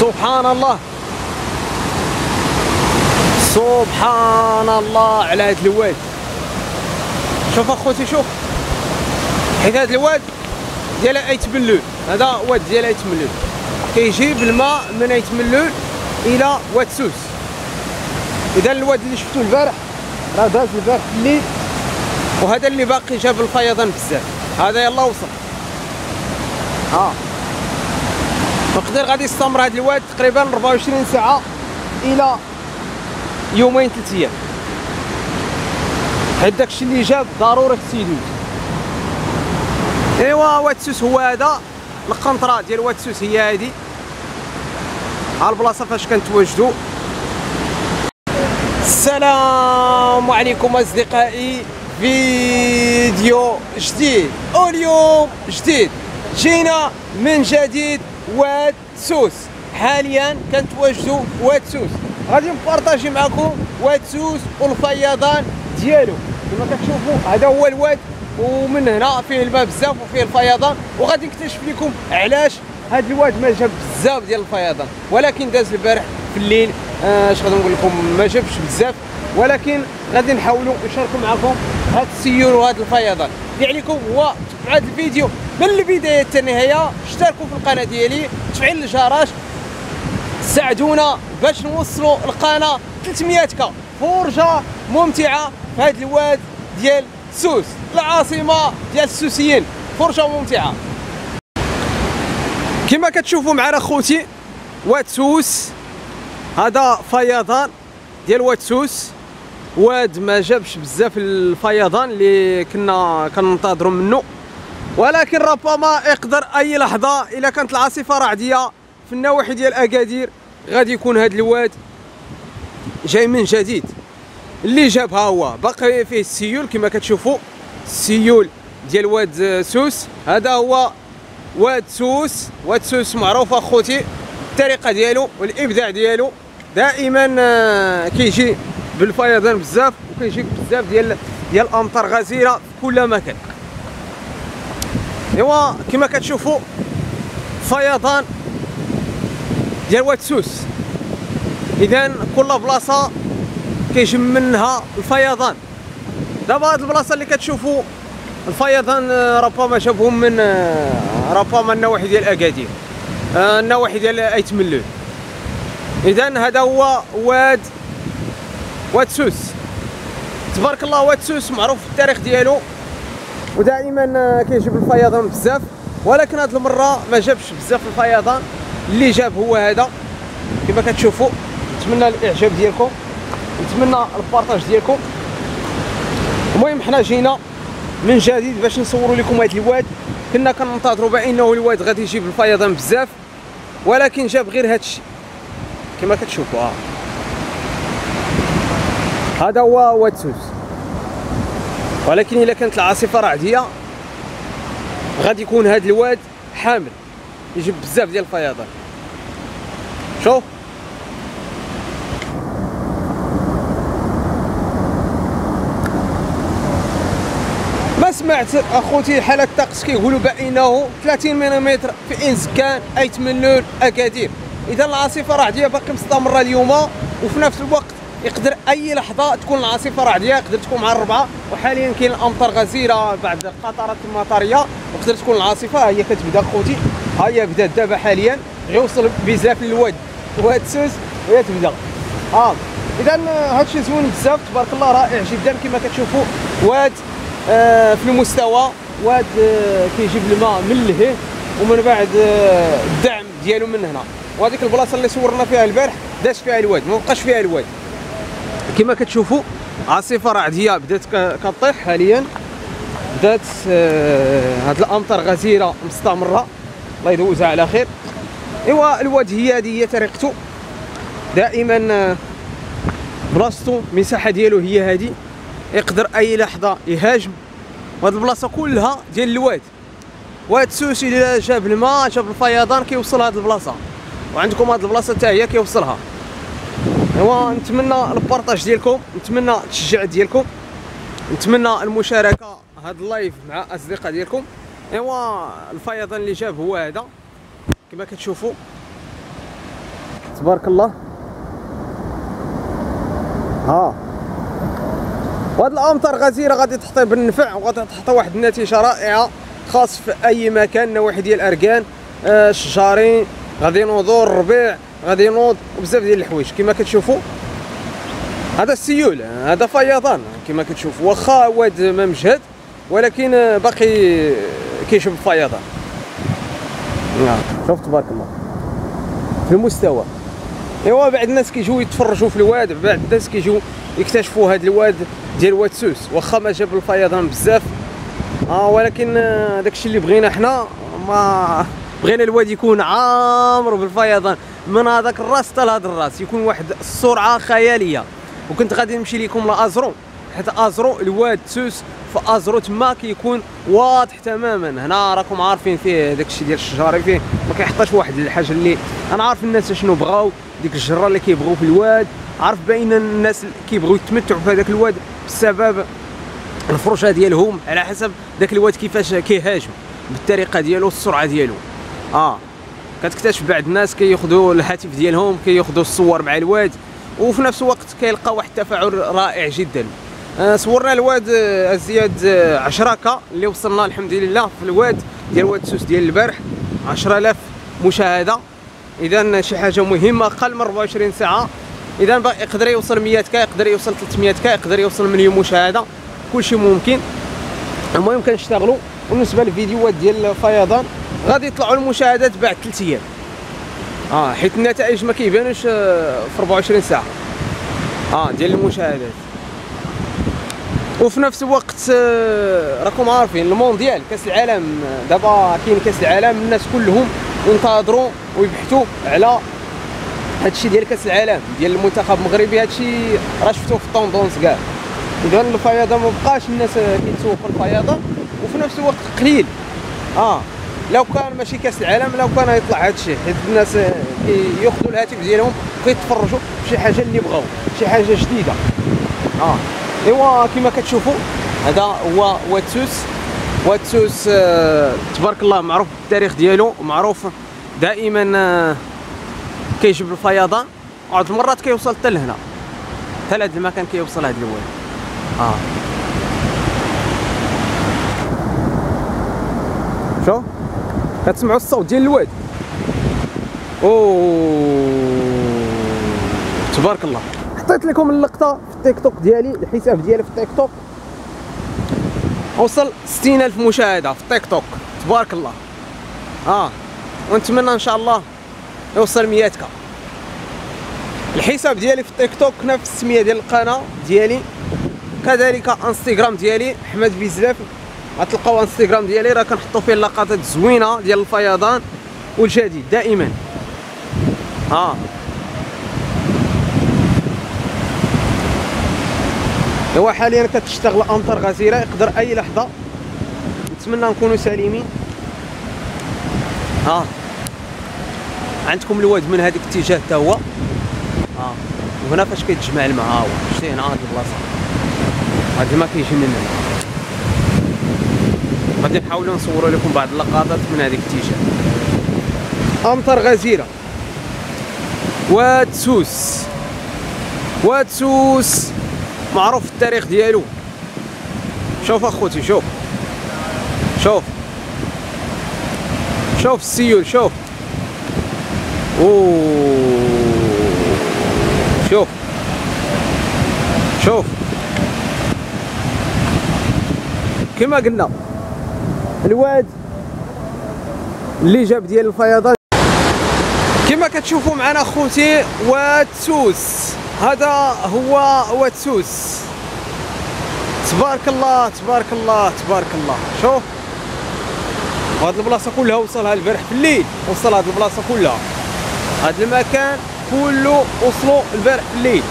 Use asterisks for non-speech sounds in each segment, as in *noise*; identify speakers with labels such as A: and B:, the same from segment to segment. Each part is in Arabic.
A: سبحان الله. سبحان الله. على هذا الواد. شوف أخوتي شوف. حيت هذا الواد ديال أيت ملول. هذا واد ديال أيت ملول. كيجيب الماء من أيت ملول إلى واد سوس. إذا الواد اللي شفتوه البارح راه داز البارح الليل وهذا اللي باقي جاب الفيضان بزاف. هذا يلا وصل. ها. نقدر غادي يستمر هذا الواد تقريبا 24 ساعة إلى يومين ثلاث أيام. حيت داكشي اللي جاب ضروري تسيدوه إيوا واتسوس هو هذا. القنطرة ديال واتسوس هي هذه ها البلاصة فاش كنتواجدوا السلام عليكم أصدقائي. فيديو جديد. واليوم جديد. جينا من جديد واد سوس حاليا كنتواجدوا واد سوس غادي نبارطاجي معكم واد سوس والفيضان ديالو. كما كتشوفوا هذا هو الواد ومن هنا فيه الماء بزاف وفيه الفيضان. وغادي نكتشف لكم علاش هذا الواد ما جاب بزاف ديال الفيضان. ولكن داز البارح في الليل آه، اش غادي نقول لكم؟ ما جابش بزاف. ولكن غادي نحاولوا نشاركوا معكم هذا السيول وهذا الفيضان. اللي عليكم هو تبعوا هذا الفيديو من البداية حتى النهاية. اشتركوا في القناة ديالي تفعيل الجرس ساعدونا باش نوصلوا القناة 300 كا فرجة ممتعة في هذا الواد ديال سوس العاصمة ديال السوسيين. فرجة ممتعة. كما كتشوفوا معنا خوتي واد سوس. هذا فيضان ديال واد سوس. واد ما جابش بزاف الفيضان اللي كنا كننتظروا منه. ولكن ربما يقدر أي لحظة إلا كانت العاصفة رعديه في النواحي ديال أكادير غادي يكون هذا الواد جاي من جديد. اللي جاب ها هو باقي فيه السيول كما كتشوفوا السيول ديال واد سوس. هذا هو واد سوس. واد سوس معروف أخوتي الطريقة ديالو والإبداع ديالو دائما آه، كيجي بالفيضان بزاف وكيجيك بزاف ديال ديال الأمطار غزيرة في كل مكان. إيوا كما كتشوفوا فيضان ديال واد سوس. اذا كل بلاصة كيجم منها الفيضان. دابا هاد البلاصة اللي كتشوفوا الفيضان آه، ربما جابهم من آه، ربما النواحي ديال أكادير آه، النواحي ديال ايت ملول اذا هذا هو واد واد سوس تبارك الله واد سوس معروف في التاريخ ديالو. ودائما آه، كيجيب الفيضان بزاف. ولكن هاد المرة ما جابش بزاف الفيضان. اللي جاب هو هذا. كما كتشوفوا نتمنى الإعجاب ديالكم. نتمنى البارطاج ديالكم. المهم حنا جينا من جديد باش نصوروا لكم هذا الواد. كنا كننتظروا بأنه الواد غادي يجيب الفيضان بزاف. ولكن جاب غير هذا الشيء كما كتشوفوا ها هذا هو واد سوس ولكن إلا كانت العاصفة رعديه غادي يكون هذا الواد حامل يجيب بزاف ديال الفيضان. شوف. ما سمعت أخوتي حالة الطقس كيقولوا بأنه 30 ملم في انسكان ايت ملول اكادير إذا العاصفة رعديه باقي مستمره اليوم وفي نفس الوقت يقدر أي لحظة تكون العاصفة رعديه يقدر تكون مع الربعه وحاليا كاين الأمطار غزيرة بعد القطرات المطرية وتقدر تكون العاصفة. هي كتبدأ خوتي. ها هي بدأت دابا حاليا. غيوصل بزاف للواد واد سوس وهي تبدأ. آه اذا هادشي زوين بزاف. تبارك الله رائع جدا كما كتشوفوا. واد آه في المستوى. واد آه كيجيب الماء من لهيه ومن بعد آه الدعم ديالو من هنا. وهذيك البلاصة اللي صورنا فيها البارح داش فيها الواد ما بقاش فيها الواد. كما كتشوفوا عاصفة رعديه بدات كطيح حاليا. بدات آه، هاد الأمطار غزيرة مستمرة. الله يدوزها على خير. إيوا الواد هي هذه هي طريقته دائما آه، بلاصتو المساحه ديالو هي هذه. يقدر أي لحظة يهاجم. وهاد البلاصة كلها ديال الواد واد سوس اذا جاب الماء جاب الفيضان كيوصل هاد البلاصة. وعندكم هاد البلاصة حتى هي كيوصلها. ايوا نتمنى البارطاج ديالكم نتمنى التشجيع ديالكم نتمنى المشاركة هاد اللايف مع أصدقاء ديالكم. إيوا الفيضان اللي جاب هو هذا. كما كتشوفوا. تبارك الله. ها. وهاد الأمطار غزيرة غادي تعطي بالنفع وغادي تعطي واحد النتيجة رائعة خاص في أي مكان نواحي ديال اركان آه شجارين غادي ينوضوا الربيع. غادي ينوض وبزاف ديال الحوايج كما كتشوفوا. هذا السيول هذا فيضان كما كتشوفوا. واخا واد ما مجهد ولكن باقي كيشوف الفيضان نعم. شوف تبارك الله. في المستوى. إيوا بعد الناس كيجيو يتفرجوا في الواد بعد الناس كيجيو يكتشفوا هذا الواد ديال واد سوس. واخا ما جاب الفيضان بزاف. آه ولكن آه، داكشي اللي بغينا حنا ما بغينا الواد يكون عامر بالفيضان. من هذاك الراس حتى لهذا الراس. يكون واحد السرعة خيالية. وكنت غادي نمشي لكم لأزرو. حيت أزرو الواد سوس فازرو تما كيكون واضح تماما. هنا راكم عارفين فيه داكشي ديال الشجاري فيه ما كيحطاش واحد الحاجة اللي أنا عارف الناس شنو بغاو. ديك الجره اللي كيبغيو في الواد. عارف باين الناس كيبغيو يتمتعوا في هذاك الواد بسبب الفرشة ديالهم. على حسب داك الواد كيفاش كيهاجم بالطريقة ديالو السرعه ديالو. آه. كتكتشف بعض الناس كياخذوا الهاتف ديالهم كياخذوا الصور مع الواد وفي نفس الوقت كيلقى واحد التفاعل رائع جدا. آه، صورنا الواد آه، زياد آه، عشراكة اللي وصلنا الحمد لله في الواد ديال واد سوس ديال البارح 10000 مشاهدة. اذا شي حاجة مهمة أقل من 24 ساعة. اذا يقدر يوصل 100 كا يقدر يوصل 300 كا يقدر يوصل مليون مشاهدة. كلشي ممكن. المهم كنشتغلوا وبالنسبه للفيديوهات ديال الفيضان غادي يطلعوا المشاهدات بعد 3 أيام. آه حيت النتائج ما كيبانوش آه، في 24 ساعة. آه ديال المشاهدات. وفي نفس الوقت آه، راكم عارفين المونديال كأس العالم آه، دابا كاين كأس العالم الناس كلهم ينتظروا ويبحثوا على هادشي ديال كأس العالم ديال المنتخب المغربي. هادشي راه شفتوه في الطوندونس كاع. اذا الفيضان ما بقاش الناس كيتسوقوا الفيضان وفي نفس الوقت قليل. آه. لو كان ماشي كاس العالم لو كان يطلع هذا الشيء حيت الناس كياخذوا الهاتف ديالهم وكيتفرجوا في شي حاجة اللي بغاو شي حاجة جديدة. آه. إيوا كما كتشوفوا هذا هو واتسوس واتسوس آه تبارك الله معروف بالتاريخ ديالو ومعروف دائما آه كيجيب الفيضان. وعاد المرات كيوصل حتى لهنا. حتى لهذا المكان كيوصل هذا الواد آه. شو؟ كتسمعوا الصوت ديال الواد. أوه. تبارك الله. حطيت لكم اللقطة في التيك توك ديالي الحساب ديالي في التيك توك. وصل 60000 مشاهدة في التيك توك. تبارك الله. آه. ونتمنى إن شاء الله يوصل 100 كا الحساب ديالي في التيك توك نفس السمية ديال القناة ديالي. كذلك إنستغرام ديالي أحمد بيزلاف. غتلقاو انستغرام ديالي راه كنحطو فيه اللقطات زوينه ديال الفيضان والجديد دائما. ها. هو حاليا كتشتغل امطار غزيرة يقدر أي لحظة. نتمنى نكونوا سالمين. ها. عندكم الواد من هذيك الاتجاه حتى هو؟ ها. وهنا فاش كيتجمع الماء ها هو شتي هنا هاد البلاصة. هاد الماء كيجي من هنا غادي نحاولوا نصوروا لكم بعض اللقطات من هذيك الاتجاه أمطار غزيرة. واد سوس واد سوس معروف التاريخ ديالو. شوف أخوتي شوف. شوف. شوف السيول شوف. أوه. شوف. شوف. كما قلنا. الواد اللي جاب ديال الفيضان. كما كتشوفوا معنا خوتي واد سوس هذا هو واد سوس تبارك الله تبارك الله تبارك الله. شوف. هاد البلاصة كلها وصلها البارح في الليل. وصل هاد البلاصة كلها. هاد المكان كله وصلوا البارح في الليل.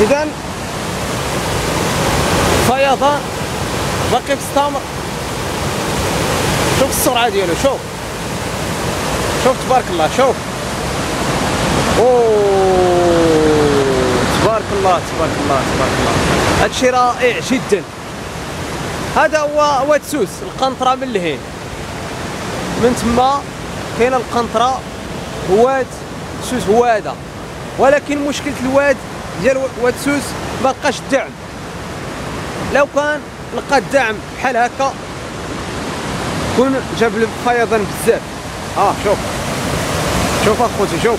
A: اذا فيضان باقي السطامر شوف السرعه ديالو شوف. شوف تبارك الله شوف. أوه تبارك الله تبارك الله تبارك الله. هادشي رائع جدا. هذا هو واد سوس القنطرة من لهين. من تما كاينة القنطرة واد سوس هو هذا ولكن مشكلة الواد ديال واد سوس ما لقاش الدعم لو كان لقى الدعم بحال هكا كون جاب الفيضان بزاف. آه شوف. شوف أخوتي شوف.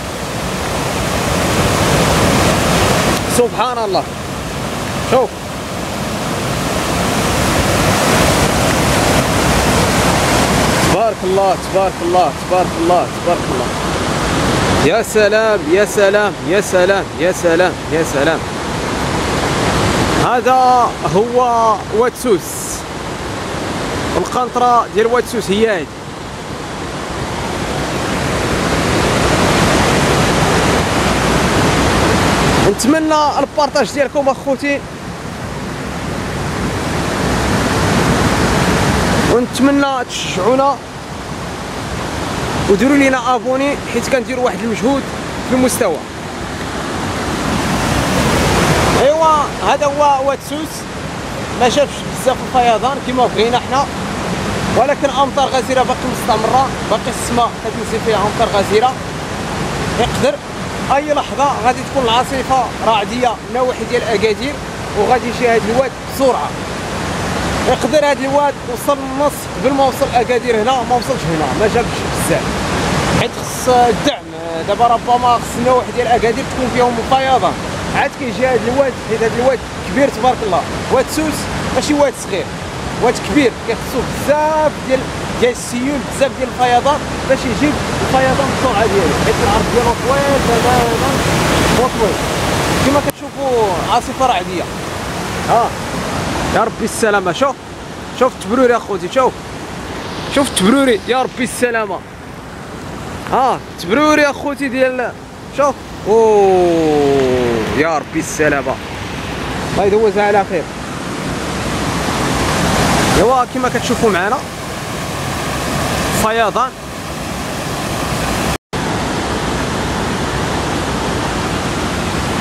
A: سبحان الله. شوف. تبارك الله تبارك الله تبارك الله تبارك الله. يا سلام يا سلام يا سلام يا سلام يا سلام. هذا هو واتسوس. القنطرة ديال واتسوس هي هذه نتمنى البارطاج ديالكم اخوتي. ونتمنى تشجعونا. وديروا لينا ابوني حيت كنديروا واحد المجهود في المستوى. ايوا هذا هو واتسوس ما شافش بزاف الفيضان كما بغينا حنا. ولكن أمطار غزيرة باقي مستمرة باقي السماء كتنزل فيها أمطار غزيرة. يقدر أي لحظة غادي تكون العاصفة رعديه نواحي ديال أكادير وغادي يجي هذا الواد بسرعة. يقدر هذا الواد وصل النص قبل ما وصل أكادير هنا ما وصلش هنا ما جابش بزاف. حيت خص الدعم دابا ربما خص النواحي ديال أكادير تكون فيهم مفيضه عاد كيجي هذا الواد حيت هذا الواد كبير تبارك الله. واد سوس ماشي واد صغير. واد كبير كيخصو بزاف ديال ديال السيول بزاف ديال الفيضان باش يجيب الفيضان بالسرعه ديالو. حيت العرض ديالو طويل تماما وطويل كما كتشوفوا عاصفة رعدية. ها. يا ربي السلامة. شوف شوف التبروري أخوتي شوف. شوف التبروري يا ربي السلامة. ها تبروري أخوتي ديال شوف. أوه يا ربي السلامة. الله يدوزها على خير. ايوا كما كتشوفوا معنا. فيضان.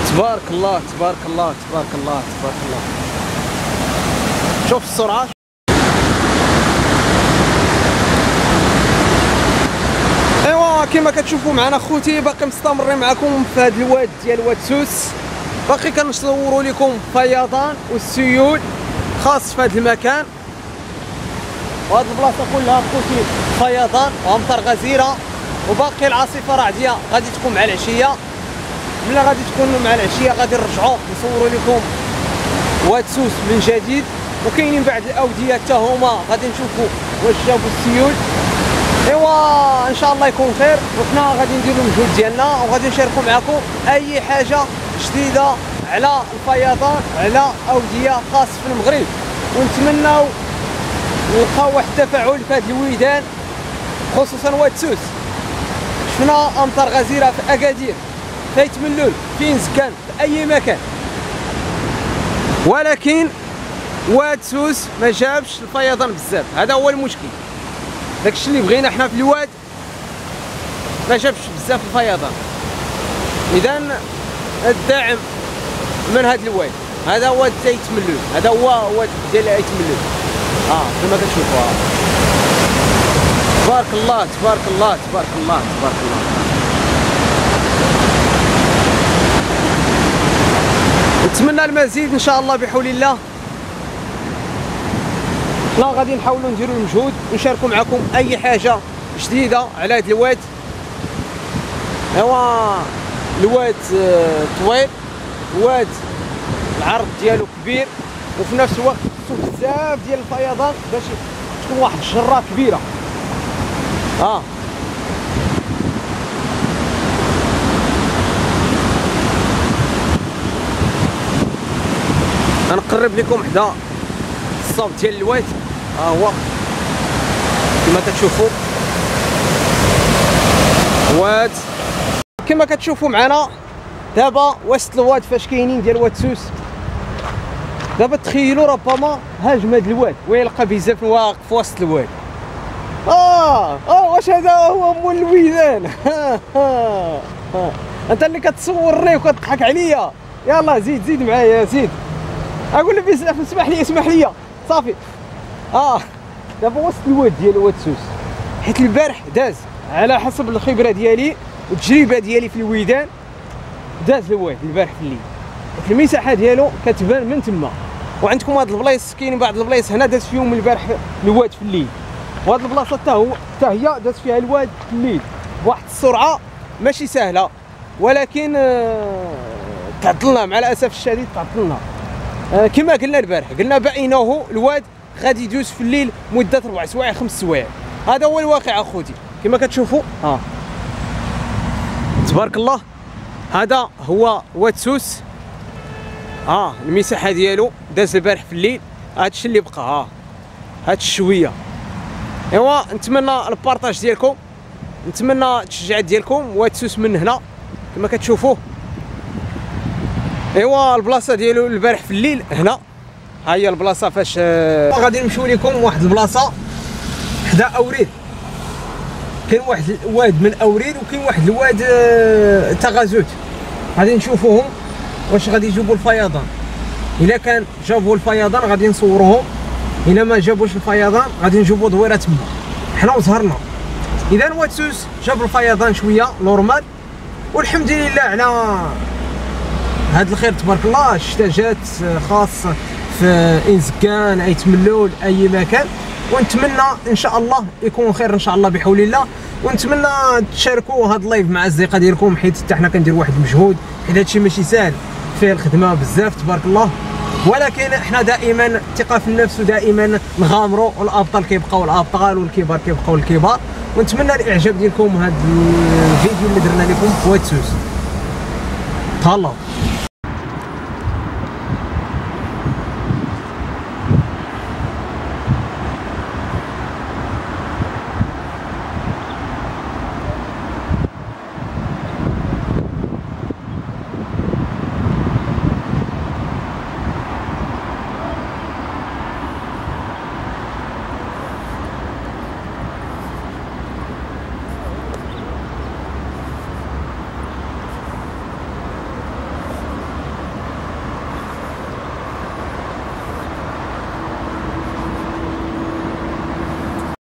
A: تبارك الله تبارك الله تبارك الله تبارك الله. شوف السرعة. إيوا كما كتشوفوا معنا خوتي باقي مستمرين معكم في هذا الواد ديال واد سوس باقي كنصوروا لكم فيضان والسيول خاص في هذا المكان. وهذه البلاصة كلها خوتي فيضان وأمطار غزيرة وباقي العاصفة رعديه غادي تكون مع العشية. ملي غادي تكون مع العشية غادي نرجعوا نصوروا لكم واد سوس من جديد. وكاينين بعض الأودية حتى هما. غادي نشوفوا واش جابوا السيول. إيوا إن شاء الله يكون خير. وحنا غادي نديروا المجهود ديالنا وغادي نشاركوا معكم أي حاجة جديدة على الفيضان على أودية خاص في المغرب. ونتمناو نلقاو واحد التفاعل في هذه الويدان خصوصا واد سوس شفنا أمطار غزيرة في أكادير في يتملول في نزكان في أي مكان. ولكن واد سوس ما جابش الفيضان بزاف. هذا هو المشكل. داكشي اللي بغينا حنا في الواد ما جابش بزاف الفيضان. اذا الدعم من هذا الواد. هذا هو زيت ملول هذا هو واد ديال عيت ملول آه كما كتشوفوا آه. تبارك الله تبارك الله تبارك الله تبارك الله. نتمنى المزيد إن شاء الله بحول الله. حنا غادي نحاولوا نديروا المجهود ونشاركوا معكم أي حاجة جديدة على هذا الواد. هو الواد آه، طويل واد العرض ديالو كبير وفي نفس الوقت خصو بزاف ديال الفيضان باش تكون واحد الجرة كبيرة. آه غنقرب لكم حدا. الصوت ديال الواد ها هو. كما كتشوفوا. واد كما كتشوفوا معنا دابا وسط الواد فاش كاينين ديال واد سوس. دابا تخيلوا ربما هاجم هاد الواد ويلقى بزاف واقف في وسط الواد. آه آه واش هذا هو مول الويدان *laughs* أنت اللي كتصورني وكتضحك عليا؟ يلا زيد زيد معايا زيد. أقول لك اسمح لي اسمح لي. صافي. آه دابا وسط الواد ديال واد سوس. حيت البارح داز على حسب الخبرة ديالي والتجربة ديالي في الويدان داز الواد البارح في الليل. المساحة ديالو كتبان من تما. وعندكم هاد البلايص كاين بعض البلايص هنا داز فيهم البارح الواد في الليل. وهاد البلاصة حتى هو حتى هي داز فيها الواد في الليل. بواحد السرعة ماشي سهلة. ولكن آه، تعطلنا مع الأسف الشديد تعطلنا. آه، كما قلنا البارح قلنا بانه الواد غادي يدوز في الليل مدة ربع سوايع خمس سوايع. هذا هو الواقع أخوتي. كما كتشوفوا ها تبارك الله هذا هو واد سوس. ها المساحة ديالو داز البارح في الليل هادشي اللي بقى ها هاد الشويه إيوا نتمنى البارطاج ديالكم نتمنى التشجيعات ديالكم واد سوس من هنا كما كتشوفوه إيوا البلاصة ديالو البارح في الليل هنا. ها هي البلاصة فاش آه، غادي نمشيو لكم واحد البلاصة حدا أوريد. كاين واحد الواد من أوريد وكاين واحد الواد آه، تغازوت. غادي نشوفوهم. واش غادي يجيبوا الفيضان؟ إلا كان جابوا الفيضان غادي نصوروهم إلا ما جابوش الفيضان غادي نجيبوا دويرة تما. حنا وزهرنا. إذا واد سوس جاب الفيضان شوية normal. والحمد لله على هذا الخير تبارك الله. الشتاء جات خاص في إنزكان أيت ملول أي مكان. ونتمنى إن شاء الله يكون خير إن شاء الله بحول الله. ونتمنى تشاركوا هذا ال live مع الاصدقاء ديالكم حيت حتى حنا كنديروا واحد المجهود حيت هادشي ماشي سهل فيه الخدمة بزاف تبارك الله. ولكن إحنا دائما الثقه في النفس ودائما نغامروا والأبطال كيبقاو الأبطال والكبار كيبقاو الكبار. ونتمنى الإعجاب ديالكم هذا الفيديو اللي درنا لكم. في واتسوس تهلاو.